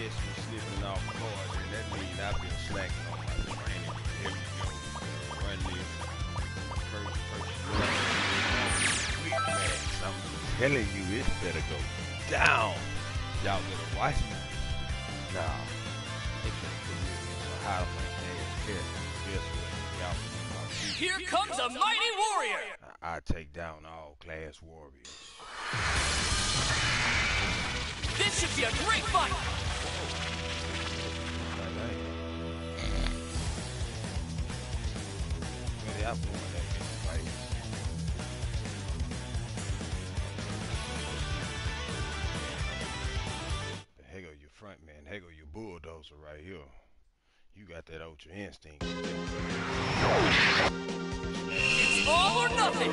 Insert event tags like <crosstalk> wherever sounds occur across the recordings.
catch me slipping off course, and that means I've been slacking on my training. Here we go. Run this. First, first, max. I'm telling you, it better go down. Y'all better watch me. Nah. They finna put me in a high rank ass test. Guess what? Y'all finna know my future. Here comes a mighty warrior! I, I take down all class warriors. This should be a great fight! Like, hey. Really, I'm doing that in the fight. The heck are your front man? Heck are your bulldozer right here? You got that ultra instinct. It's all or nothing!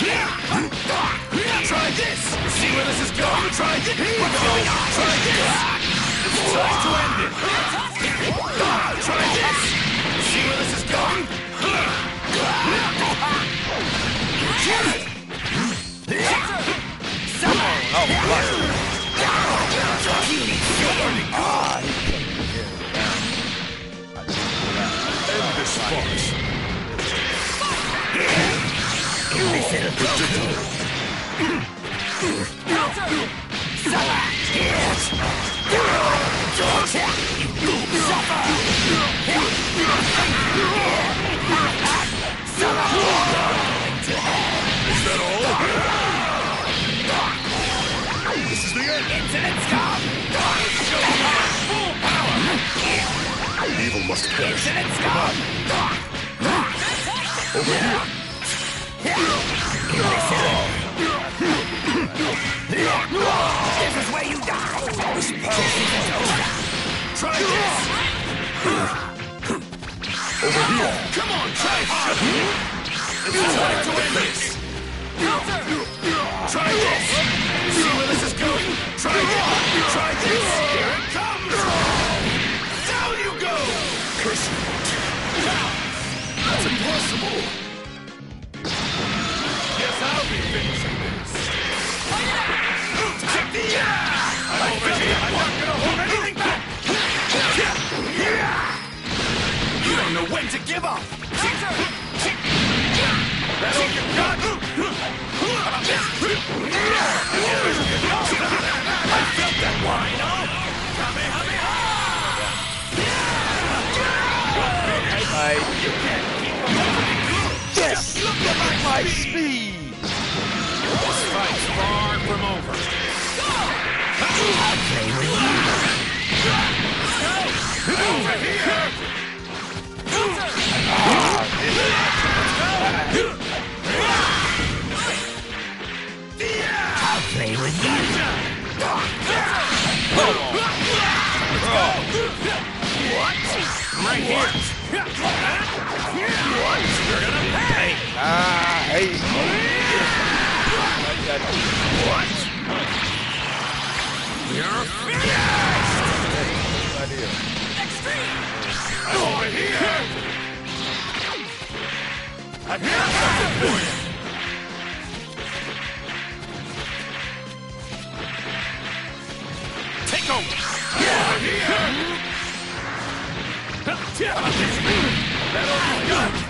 Try this! See where this is going? Try this! You go! Try this! It's time to end it! Perish. Infinite scum! Over here! This is where you die. This is over. Try this! Over here! Come on, try it! It's time to end this! Try this! See where this is going? Try this! Try this! Impossible! Guess I'll be finishing this! Take the I'm over here! I'm not gonna hold anything back! You don't know when to give up! That all you my speed! This fight's far from over. Over here! Play with you. Right here! You're gonna pay! Ah, hey! Got You're finished! right here. Over here! I've got something for you! Take over! Over here! That all you got?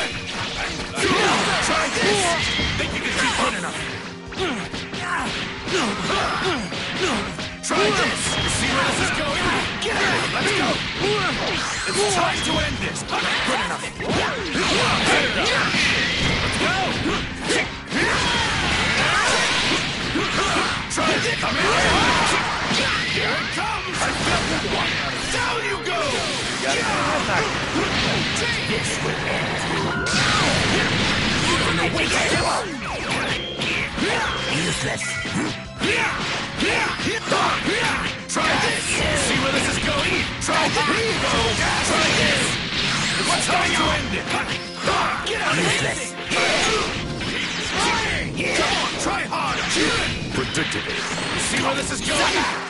Try this! Think you? Try this! See where this is going? To! Try it! Come here! Here it comes! I felt one! Down you go! Useless. Try this! See where this is going? Try this! Try this! To end it! Get out Useless. Come on, try harder! Predictable. See where this is going?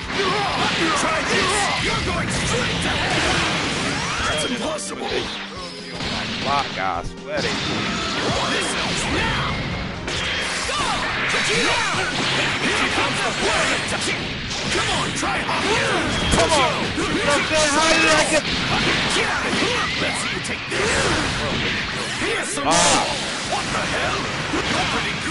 Try this! You're going straight to hell! That's impossible! My God, sweaty. This ends now! Here comes the it! Come on, try harder! Come on. Saying, how did I here! Let's see you take this! Here's some more! What the hell? Good!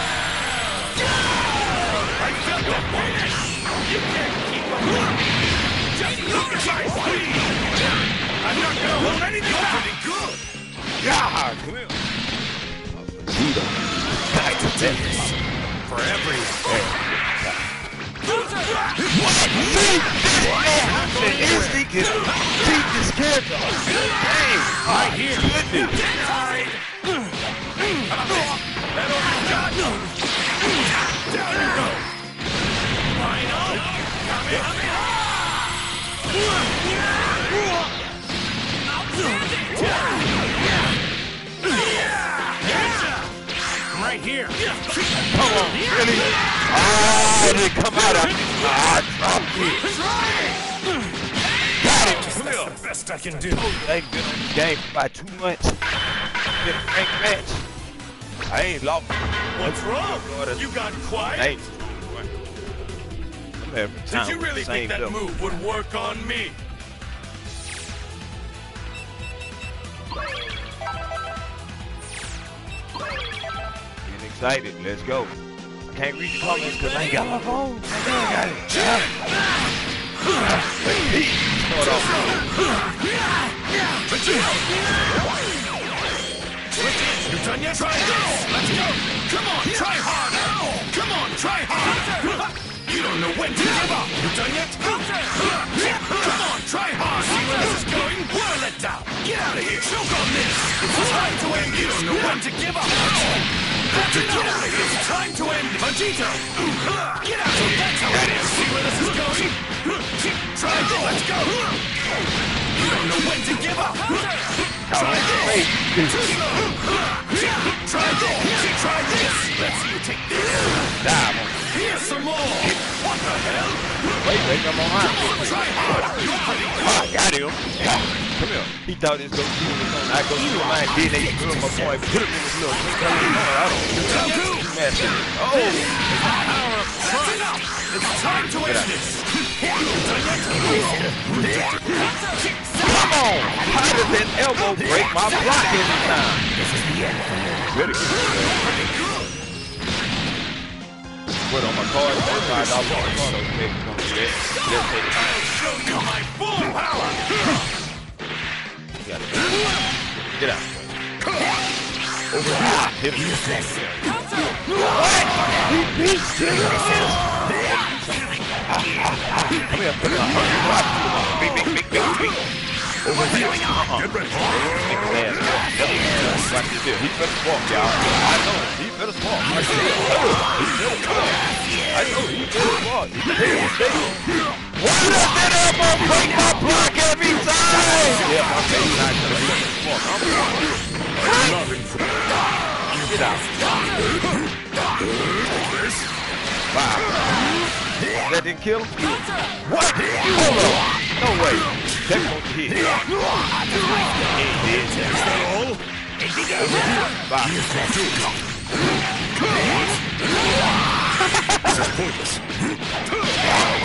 Right here! Denied! That can do. I ain't been on the game about two months. Been a ranked match. I ain't lost. What's wrong? You got quiet? Did you really think that level. move would work on me? Getting excited. Let's go. I can't read the comments because I ain't got my phone. I got it. Start You done yet? Try this! Let's go! Come on, try harder! Come on, try harder! You don't know when to give up! You done yet? Come on, try hard! See where this is going? Whirl it down! Get out of here! Choke on this! It's time to end! You don't know when to give up! It! Get out of! It's time to end! Vegito! Get out of here! That's how it is! See where this is going? Try this! Let's go! Don't know when to give up! Try this! Try this! Try this! Let's see you take this! On Here's some more! What the hell? Wait, wait, come on. Try hard! Oh. Come here. He thought going to keep him on. I go through mine. Then they threw a boy. In his little pink color. I don't. Oh, That's enough! It's time to end this! You? Come on! How does that elbow break my block every time? Very good. What on my card? Five dollars on my card. Okay. Let's take it. Show you my full power! You got it. Get out. Over here. Hit him. He beat Come here, put it on. Over here. Get ready. Walk. He better walk, y'all. I know. He better walk. I see it. He better walk. I know. He better walk. He better stay. Why does that elbow break my block every time? Yeah, my face not gonna be walk. I'm Get out. Wow. That didn't kill? What? Hold on. No way. That won't hit.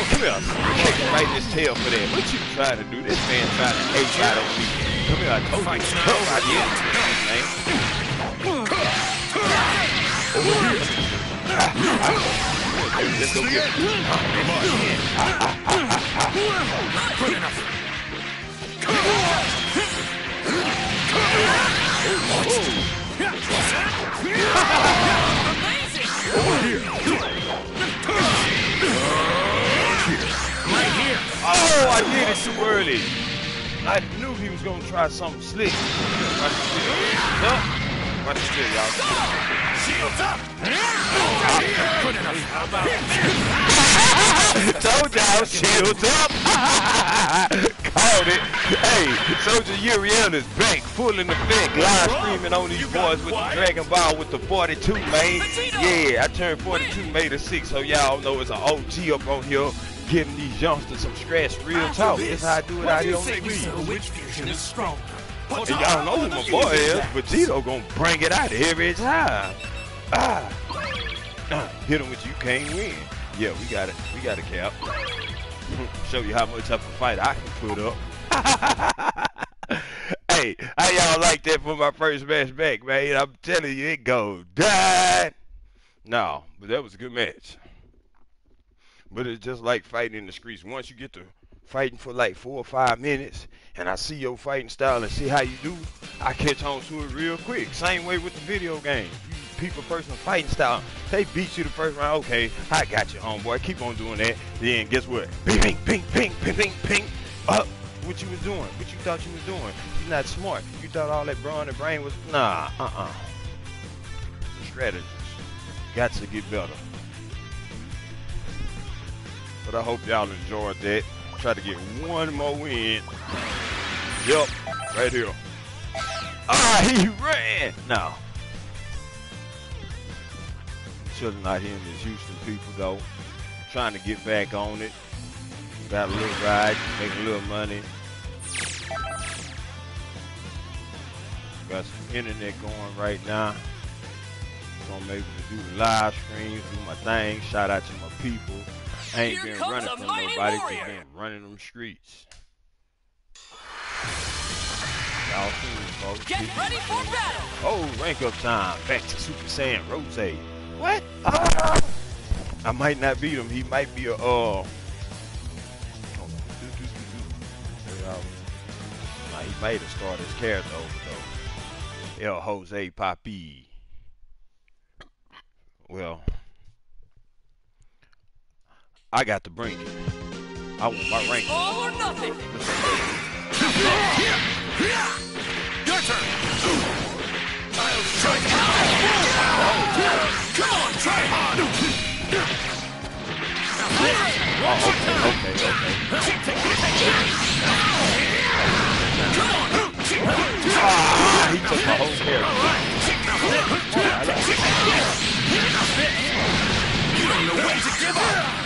Come here. Kick him right in his tail for that. What you trying to do? This man trying to ace out on me. Come here, I told you. Come I did. Man. Over here. Let's go get him. Come on. Good enough. Come on. Amazing! Over here. Right here. Oh, I did it too early. I knew he was gonna try something slick. Watch this shit. Yup. Watch this shit, y'all. Shields up! Told y'all, shields up. Called it. Hey, Soldier Uriel is back, full in effect, live streaming on these boys with the Dragon Ball with the 42, man. Yeah, I turned 42 May the 6th, so y'all know it's an OG up on here, giving these youngsters some scratch real talk. That's how I do it out here on the street. which fusion is stronger? And y'all know who my boy is, Vegito gonna bring it out every time. Ah. Uh, hit him with you can't win. Yeah, we got it. We got it, Cap. <laughs> Show you how much of a fight I can put up. <laughs> hey, how y'all like that for my first match back, man? I'm telling you, it goes die. No, but that was a good match. But it's just like fighting in the streets. Once you get to fighting for like four or five minutes, and I see your fighting style and see how you do, I catch on to it real quick. Same way with the video game. You people personal fighting style. They beat you the first round. Okay, I got you, homeboy. Keep on doing that. Then guess what? Ping, ping, ping, ping, ping, ping. Up. What you was doing? What you thought you was doing? You're not smart. You thought all that brawn and brain was nah. Uh-uh. Strategies. Got to get better. But I hope y'all enjoyed that. Try to get one more win. Yup, right here. Ah, he ran. No. Chilling out here in this Houston people though. Trying to get back on it. Got a little ride, make a little money. Got some internet going right now. So I'm able to do live streams, do my thing. Shout out to my people. I ain't Here been comes running a from mighty nobody, just warrior. been running them streets. Y'all seen it, folks. Get ready for battle! Oh, rank up time. Back to Super Saiyan Rose. What? Ah! I might not beat him. He might be a uh. hold on. Do, do, do, do. Uh, Nah, he might have started his character over though. El Jose Papi. Well, I got to bring it. I want my rank. All or nothing! Your turn! Try Come on, try hard! Oh, okay, okay, okay. Ah, he took my whole character. You don't know when to give up!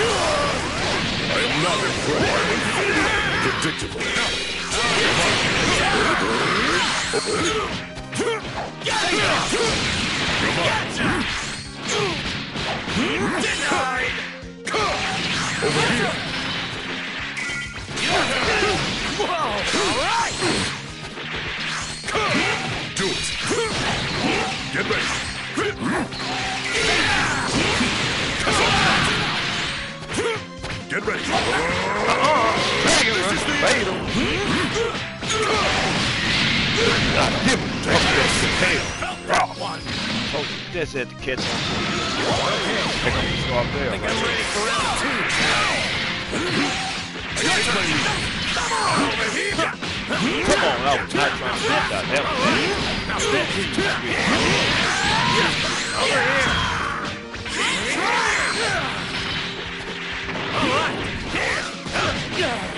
I am not impressed. Predictable. Denied. Over here. Do it. Get ready. Fatal. God, give him the tail. Oh, had to catch on. Pick up the scarf there. I'm Right? ready for round two. Come on, I was not trying to get that. Hell, Now this.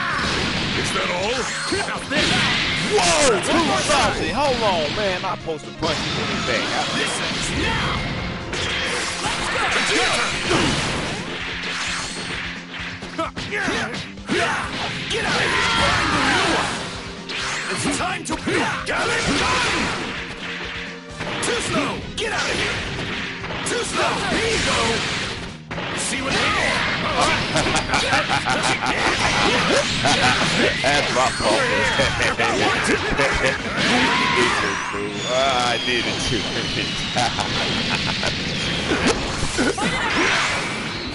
Is that all? Now this. Whoa, too saucy. Hold on, man. I'm supposed to punch you in the back. I- This is now. It's your turn. Get out of here! Find the new one. It's time to got it done. Too slow. Get out of here. Too slow. Here you go. My fault. <laughs> Ah, I did it too.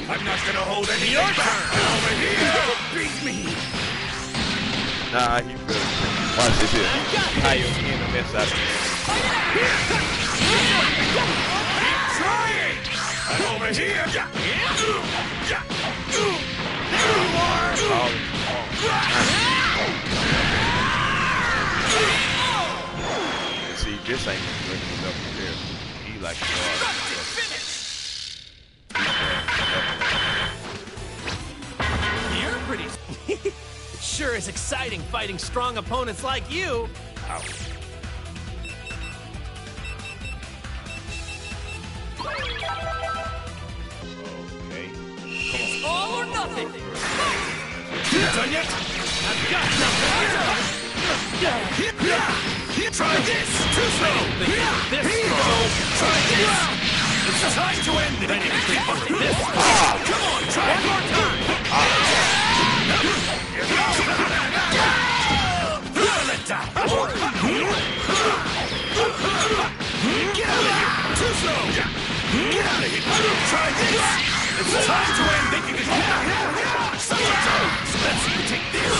I'm not gonna hold any your turn. Over here. Beat me. nah, he good. Watch this here. How you in the mess out Trying. I'm over here. Yeah. Yeah. There you are. all See, this ain't it up from there. He like You're pretty. <laughs> sure is exciting fighting strong opponents like you. Okay. All or nothing. Try this. Too slow. This go. Try this. It's time to end it. This. Come on, try one more time. Get out of here. Too slow. Get out of here. Try this. It's time to end it. Sometimes. Let's see you take this.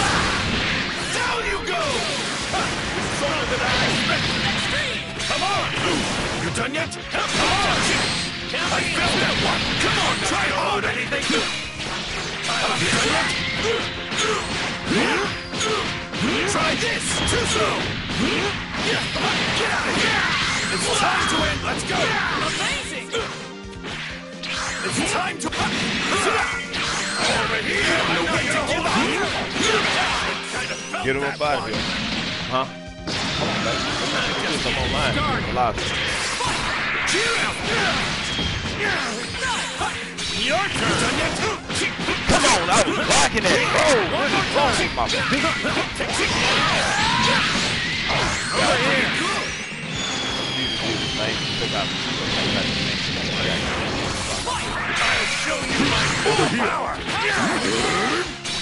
Down you go. Stronger than I expected. Come on. You done yet? Come on. I felt that one. Come on, try to hold anything. You done yet? Try this. Too slow. Get out of here. It's time to end. Let's go. Amazing. It's time to. Get him up out of here. Huh? Come on, baby. Come on, come online. Velocity. Your turn. Come on, I was blocking that. Oh, what is wrong with my feet? Over here. You full power.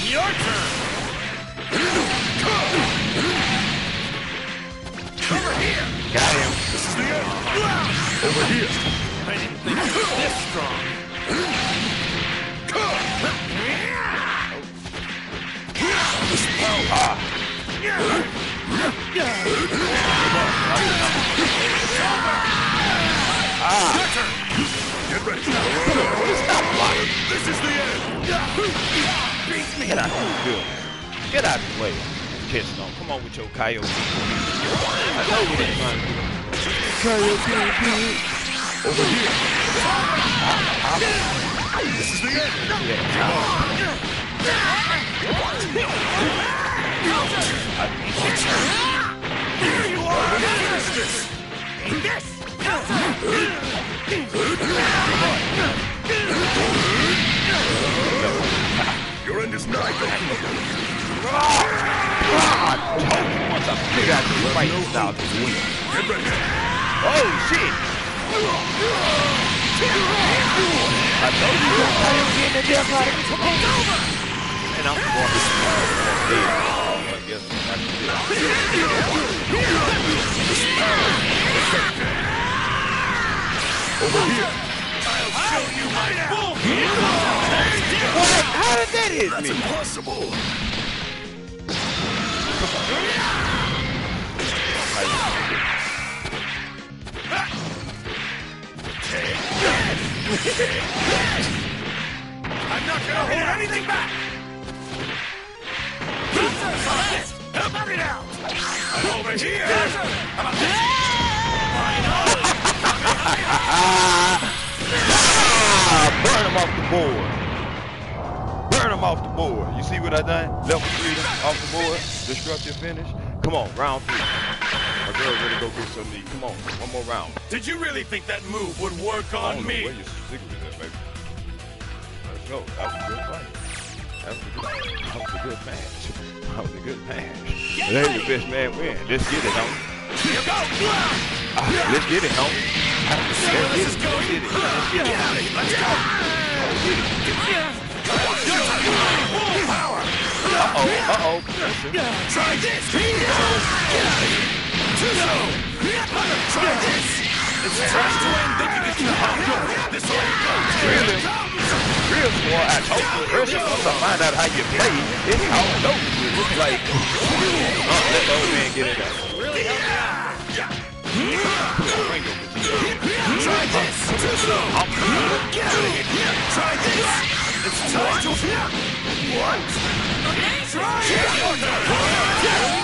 Your turn. Over here. Got him. This is the end. Over here. I didn't think you were this strong. Your turn. Get ready. This is the end! Get out of building. Get out of the way. Kiss on. Come on with your coyote. I know what you're trying to do. Coyote. Over here! Ah, ah. This is the end! Yeah. I told you once I figured out your fighting style win. Oh shit! I told you you're getting the death out of me. And I'm going to I guess that's it. Over here. I'll show you my full What? How did that hit That's me? impossible. I'm not gonna hold anything back. Help me over here. Burn him off the board. Burn him off the board. You see what I done? Level freedom off the board. Destructive finish. Come on, round three. Girl ready to go get some meat. Come on, one more round. Did you really think that move would work on me? where your secret is, baby. Let's go. That was a good fight. That was a good, that was a good match. That was a good match. It ain't the best man win. Let's get it, homie. Here go. Ah, let's get it, homie. Let's get this it. Let's get it. Let's get Get it. out of here. Let's go. I'll show you full power. Uh-oh, uh-oh. Try this. Tuzo. Try this. It's time to end thinking it's not This way it goes. Really? Real. I told you, pressure I find out how you play, it's all over. It's like, uh, let the old man get it out. Really petite. Try this. I'm Get out of here. Try this. It's time to... What? Try it.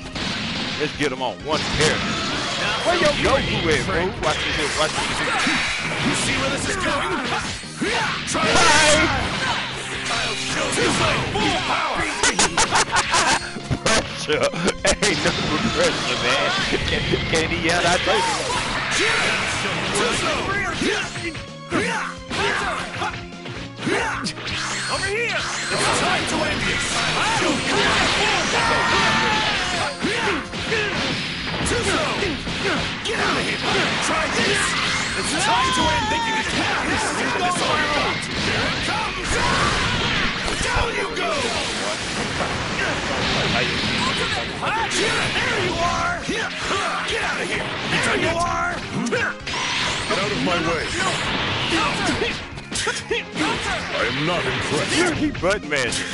Let's get him on one pair. Where your Goku at, bro? Watch this here. Watch this here. You see where this is going? Try Bye. this! I'll show you my full power! Pressure. Ain't no pressure, man. Can, can he yell out there? Tuzo! Over here! It's time to end this! I'll of my way! I am not impressed. He butt magic.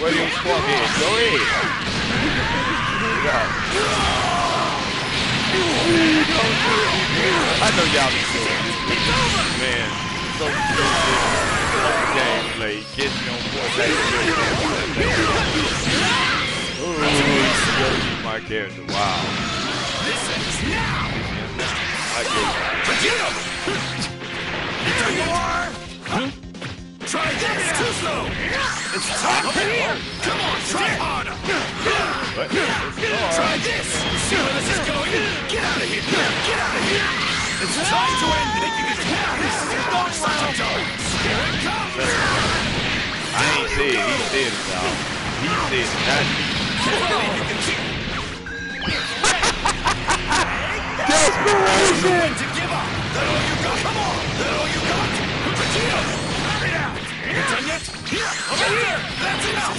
Where you squawk in? Go ahead. I know y'all be doing. Man, so stupid. Gameplay. Get me on board. Ooh, my character. Wow. Now! I get it. Vegito! There you are! Try this! Too slow! It's time for here! Come on, try harder! What? Try this! See where this is going? Get out of here! Get out of here! It's time to end it This is going such a joke! Here it comes! I ain't said it. He said it, y'all. He said it, Desperation! when to give up! That all you got? Come on! That all you got? Vegeta! Knock it out! You done yet? Yeah, over here! That's enough!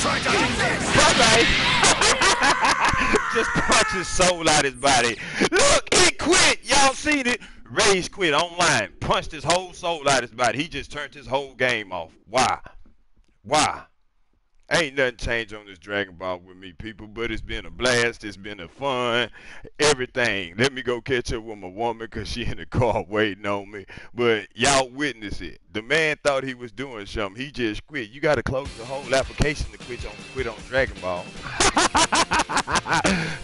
Try dodging this! Bye-bye. Just punch his soul out his body. Look, he quit. Y'all seen it? Rage quit online. Punched his whole soul out his body. He just turned his whole game off. Why? Why? Ain't nothing changed on this Dragon Ball with me, people, but it's been a blast. It's been a fun, everything. Let me go catch up with my woman because she in the car <laughs> waiting on me. But y'all witness it. The man thought he was doing something. He just quit. You got to close the whole application to quit on, quit on Dragon Ball. <laughs>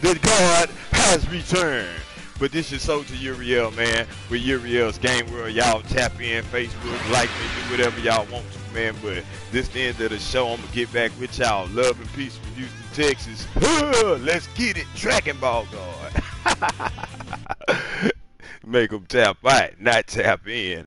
the God has returned. But this is so to Uriel, man. With Uriel's Game World, y'all tap in, Facebook, like me, do whatever y'all want to, man. But this the end of the show. I'm gonna get back with y'all. Love and peace from Houston, Texas. <laughs> Let's get it, Dragon Ball God. <laughs> Make them tap out, not tap in.